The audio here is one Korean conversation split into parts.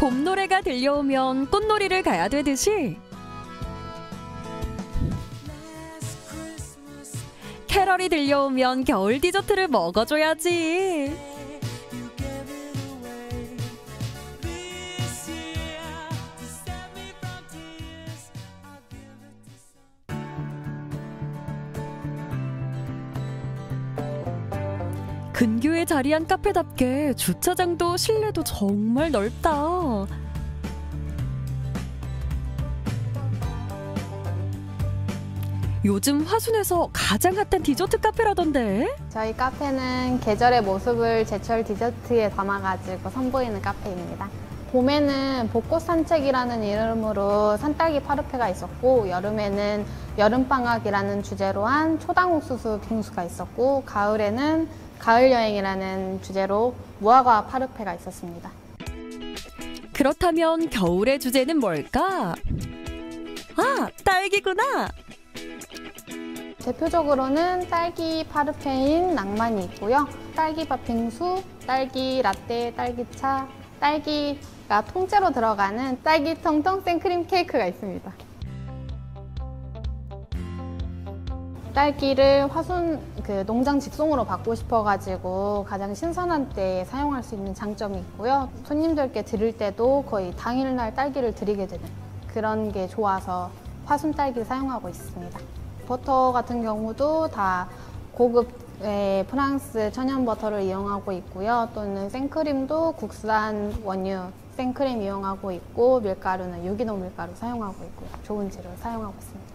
봄 노래가 들려오면 꽃놀이를 가야 되듯이 캐럴이 들려오면 겨울 디저트를 먹어줘야지. 근교에 자리한 카페답게 주차장도 실내도 정말 넓다. 요즘 화순에서 가장 핫한 디저트 카페라던데? 저희 카페는 계절의 모습을 제철 디저트에 담아가지고 선보이는 카페입니다. 봄에는 벚꽃 산책이라는 이름으로 산딸기 파르페가 있었고 여름에는 여름방학이라는 주제로 한 초당 옥수수 빙수가 있었고 가을에는 가을 여행이라는 주제로 무화과 파르페가 있었습니다. 그렇다면 겨울의 주제는 뭘까? 아, 딸기구나. 대표적으로는 딸기 파르페인 낭만이 있고요. 딸기밥 빙수, 딸기 라떼, 딸기차, 딸기가 통째로 들어가는 딸기 통통 생크림 케이크가 있습니다. 딸기를 화순 그 농장 직송으로 받고 싶어가지고 가장 신선한 때 사용할 수 있는 장점이 있고요. 손님들께 드릴 때도 거의 당일날 딸기를 드리게 되는 그런 게 좋아서 화순 딸기를 사용하고 있습니다. 버터 같은 경우도 다 고급의 프랑스 천연 버터를 이용하고 있고요. 또는 생크림도 국산 원유 생크림 이용하고 있고 밀가루는 유기농 밀가루 사용하고 있고요. 좋은 재료 사용하고 있습니다.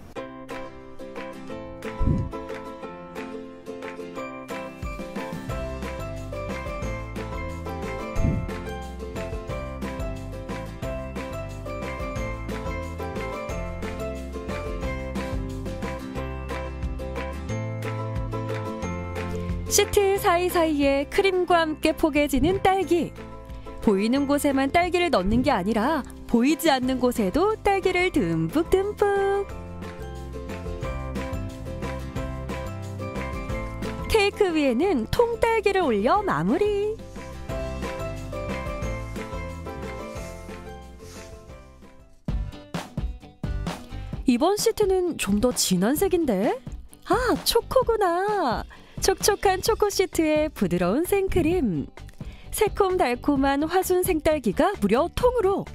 시트 사이사이에 크림과 함께 포개지는 딸기. 보이는 곳에만 딸기를 넣는 게 아니라 보이지 않는 곳에도 딸기를 듬뿍듬뿍. 케이크 위에는 통딸기를 올려 마무리. 이번 시트는 좀 더 진한 색인데? 아, 초코구나. 촉촉한 초코 시트에 부드러운 생크림. 새콤달콤한 화순 생딸기가 무려 통으로.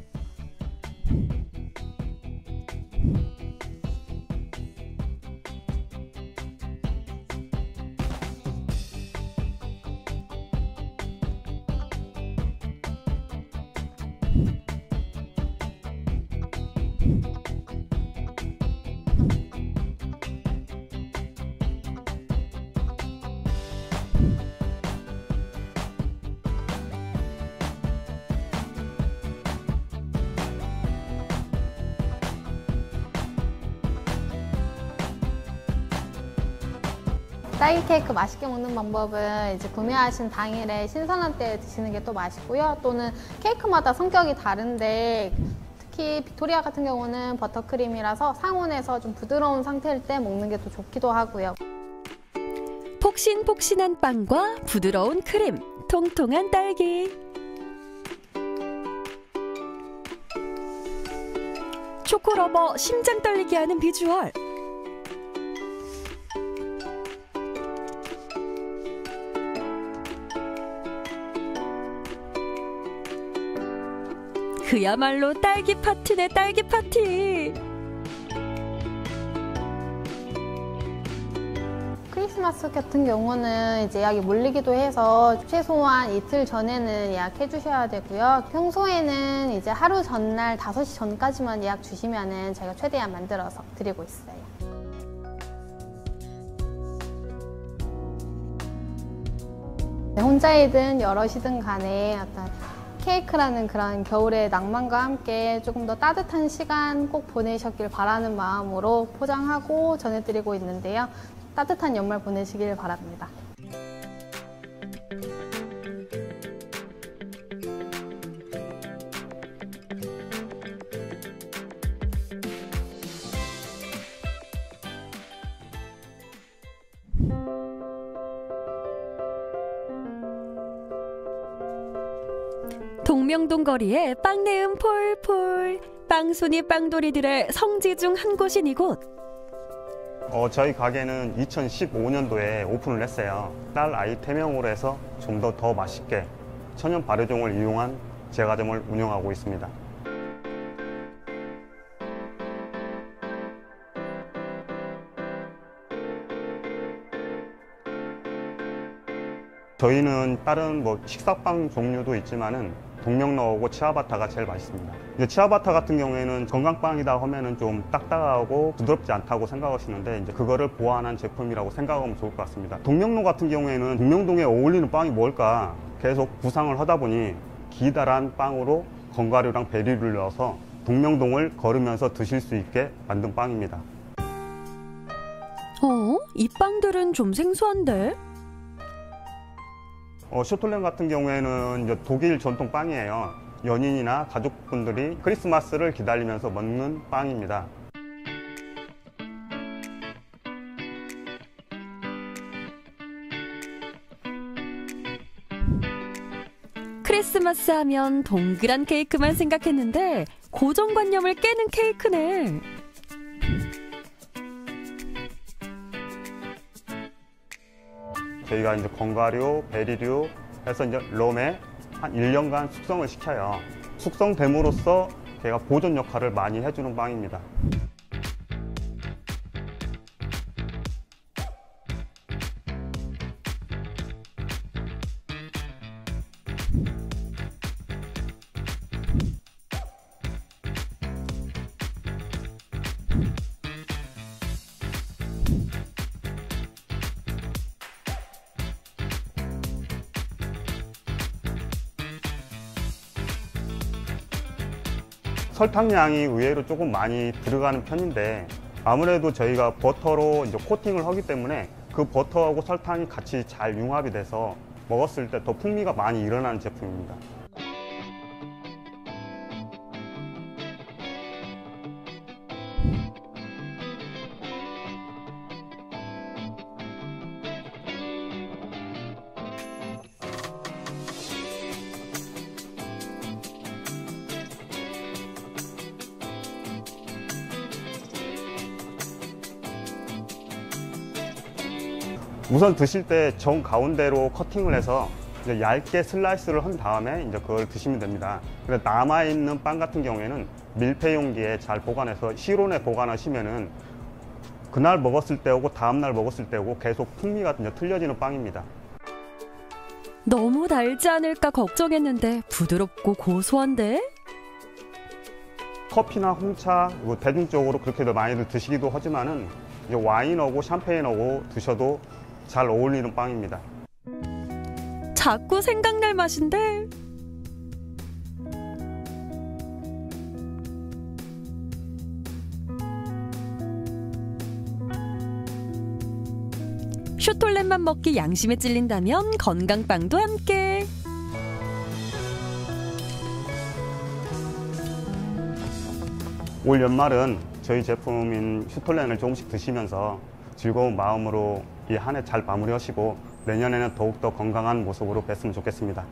딸기 케이크 맛있게 먹는 방법은 이제 구매하신 당일에 신선한 때 드시는 게 또 맛있고요. 또는 케이크마다 성격이 다른데 특히 빅토리아 같은 경우는 버터크림이라서 상온에서 좀 부드러운 상태일 때 먹는 게 더 좋기도 하고요. 폭신폭신한 빵과 부드러운 크림, 통통한 딸기. 초코 lover 심장 떨리게 하는 비주얼. 그야말로 딸기 파티네 딸기 파티. 크리스마스 같은 경우는 이제 예약이 몰리기도 해서 최소한 이틀 전에는 예약해 주셔야 되고요. 평소에는 이제 하루 전날 5시 전까지만 예약 주시면은 저희가 최대한 만들어서 드리고 있어요. 네, 혼자이든 여럿이든 간에 어떤 케이크라는 그런 겨울의 낭만과 함께 조금 더 따뜻한 시간 꼭 보내셨길 바라는 마음으로 포장하고 전해드리고 있는데요. 따뜻한 연말 보내시길 바랍니다. 동명동 거리에 빵내음 폴폴 빵순이 빵돌이들의 성지 중 한 곳인 이곳 어, 저희 가게는 2015년도에 오픈을 했어요. 딸 아이템형으로 해서 좀 더 더 맛있게 천연 발효종을 이용한 제과점을 운영하고 있습니다. 저희는 다른 뭐 식사빵 종류도 있지만은 동명로하고 치아바타가 제일 맛있습니다. 이제 치아바타 같은 경우에는 건강빵이다 하면은 좀 딱딱하고 부드럽지 않다고 생각하시는데 이제 그거를 보완한 제품이라고 생각하면 좋을 것 같습니다. 동명로 같은 경우에는 동명동에 어울리는 빵이 뭘까 계속 구상을 하다 보니 기다란 빵으로 건가류랑 베리를 넣어서 동명동을 걸으면서 드실 수 있게 만든 빵입니다. 어? 이 빵들은 좀 생소한데? 어, 쇼톨렌 같은 경우에는 독일 전통 빵이에요. 연인이나 가족분들이 크리스마스를 기다리면서 먹는 빵입니다. 크리스마스 하면 동그란 케이크만 생각했는데 고정관념을 깨는 케이크네. 저희가 이제 건가류, 베리류 해서 이제 롬에 한 1년간 숙성을 시켜요. 숙성됨으로써 걔가 보존 역할을 많이 해주는 빵입니다. 설탕량이 의외로 조금 많이 들어가는 편인데 아무래도 저희가 버터로 이제 코팅을 하기 때문에 그 버터하고 설탕이 같이 잘 융합이 돼서 먹었을 때 더 풍미가 많이 일어나는 제품입니다. 우선 드실 때 정 가운데로 커팅을 해서 이제 얇게 슬라이스를 한 다음에 이제 그걸 드시면 됩니다. 근데 남아 있는 빵 같은 경우에는 밀폐 용기에 잘 보관해서 실온에 보관하시면은 그날 먹었을 때하고 다음 날 먹었을 때하고 계속 풍미가 이제 틀려지는 빵입니다. 너무 달지 않을까 걱정했는데 부드럽고 고소한데? 커피나 홍차 뭐 대중적으로 그렇게도 많이들 드시기도 하지만은 와인하고 샴페인하고 드셔도 잘 어울리는 빵입니다. 자꾸 생각날 맛인데? 쇼톨렛만 먹기 양심에 찔린다면 건강빵도 함께. 올 연말은 저희 제품인 슈톨렌을 조금씩 드시면서 즐거운 마음으로 이 한 해 잘 마무리하시고 내년에는 더욱더 건강한 모습으로 뵀으면 좋겠습니다.